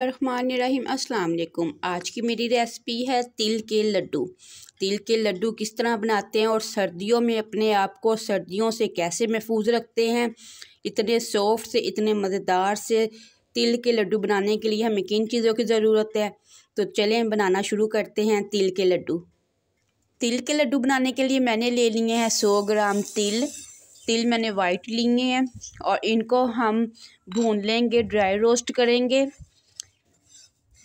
रहीम अस्सलाम वालेकुम आज की मेरी रेसिपी है तिल के लड्डू। तिल के लड्डू किस तरह बनाते हैं और सर्दियों में अपने आप को सर्दियों से कैसे महफूज रखते हैं? इतने सॉफ्ट से, इतने मज़ेदार से तिल के लड्डू बनाने के लिए हमें किन चीज़ों की ज़रूरत है? तो चलें, बनाना शुरू करते हैं तिल के लड्डू। तिल के लड्डू बनाने के लिए मैंने ले लिए हैं सौ ग्राम तिल। तिल मैंने वाइट लिए हैं और इनको हम भून लेंगे, ड्राई रोस्ट करेंगे।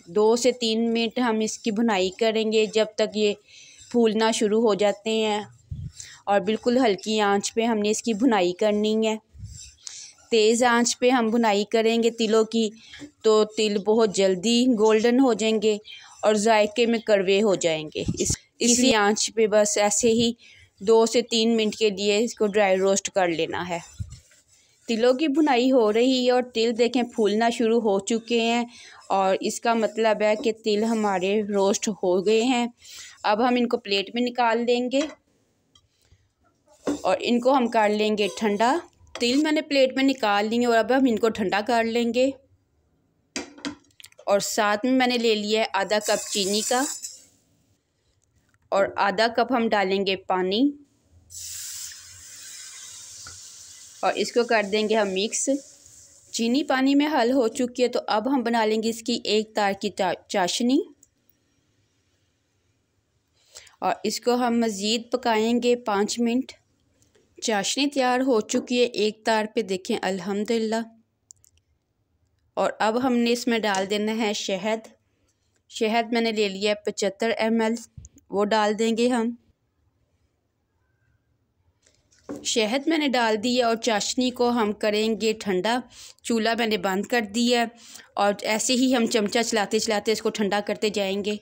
दो से तीन मिनट हम इसकी भुनाई करेंगे जब तक ये फूलना शुरू हो जाते हैं। और बिल्कुल हल्की आँच पे हमने इसकी भुनाई करनी है। तेज़ आँच पे हम भुनाई करेंगे तिलों की तो तिल बहुत जल्दी गोल्डन हो जाएँगे और जायके में कड़वे हो जाएँगे। इस, इसी आँच पे बस ऐसे ही दो से तीन मिनट के लिए इसको ड्राई रोस्ट कर लेना है। तिलों की बुनाई हो रही है और तिल देखें, फूलना शुरू हो चुके हैं और इसका मतलब है कि तिल हमारे रोस्ट हो गए हैं। अब हम इनको प्लेट में निकाल देंगे और इनको हम कर लेंगे ठंडा। तिल मैंने प्लेट में निकाल लिए और अब हम इनको ठंडा कर लेंगे। और साथ में मैंने ले लिया है आधा कप चीनी का और आधा कप हम डालेंगे पानी। और इसको कर देंगे हम मिक्स। चीनी पानी में हल हो चुकी है तो अब हम बना लेंगे इसकी एक तार की चाशनी। और इसको हम मज़ीद पकाएँगे पाँच मिनट। चाशनी तैयार हो चुकी है एक तार पे, देखें, अल्हम्दुलिल्लाह। और अब हमने इसमें डाल देना है शहद। शहद मैंने ले लिया है पचहत्तर एम वो डाल देंगे हम। शहद मैंने डाल दी है और चाशनी को हम करेंगे ठंडा। चूल्हा मैंने बंद कर दिया और ऐसे ही हम चमचा चलाते चलाते इसको ठंडा करते जाएँगे।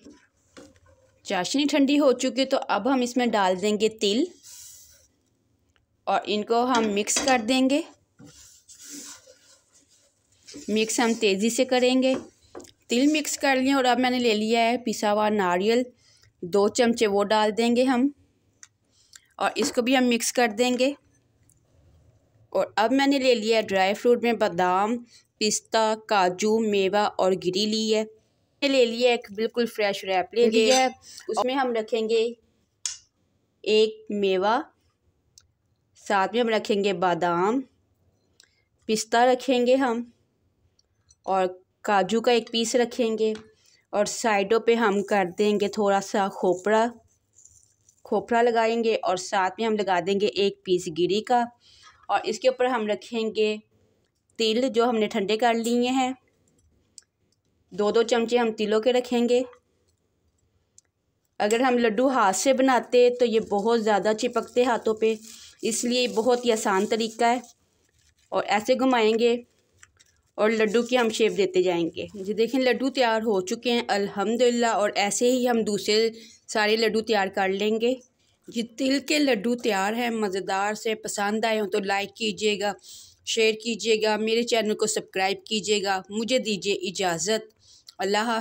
चाशनी ठंडी हो चुकी है तो अब हम इसमें डाल देंगे तिल और इनको हम मिक्स कर देंगे। मिक्स हम तेज़ी से करेंगे। तिल मिक्स कर लिए और अब मैंने ले लिया है पिसा हुआ नारियल। दो चमचे वो डाल देंगे हम। और इसको भी हम मिक्स कर देंगे। और अब मैंने ले लिया है ड्राई फ्रूट में बादाम पिस्ता काजू मेवा और गिरी ली है। मैंने ले लिया एक बिल्कुल फ्रेश रैप ले लिया है। उसमें हम रखेंगे एक मेवा। साथ में हम रखेंगे बादाम। पिस्ता रखेंगे हम। और काजू का एक पीस रखेंगे। और साइडों पे हम कर देंगे थोड़ा सा खोपड़ा। खोपरा लगाएँगे और साथ में हम लगा देंगे एक पीस गिरी का और इसके ऊपर हम रखेंगे तिल जो हमने ठंडे कर लिए हैं। दो दो चमचे हम तिलों के रखेंगे। अगर हम लड्डू हाथ से बनाते तो ये बहुत ज़्यादा चिपकते हाथों पे, इसलिए बहुत ही आसान तरीका है। और ऐसे घुमाएँगे और लड्डू की हम शेप देते जाएँगे। जी देखें, लड्डू तैयार हो चुके हैं, अल्हम्दुलिल्लाह, और ऐसे ही हम दूसरे सारे लड्डू तैयार कर लेंगे। जी तिल के लड्डू तैयार हैं, मज़ेदार से पसंद आए हों तो लाइक कीजिएगा शेयर कीजिएगा, मेरे चैनल को सब्सक्राइब कीजिएगा, मुझे दीजिए इजाज़त। अल्लाह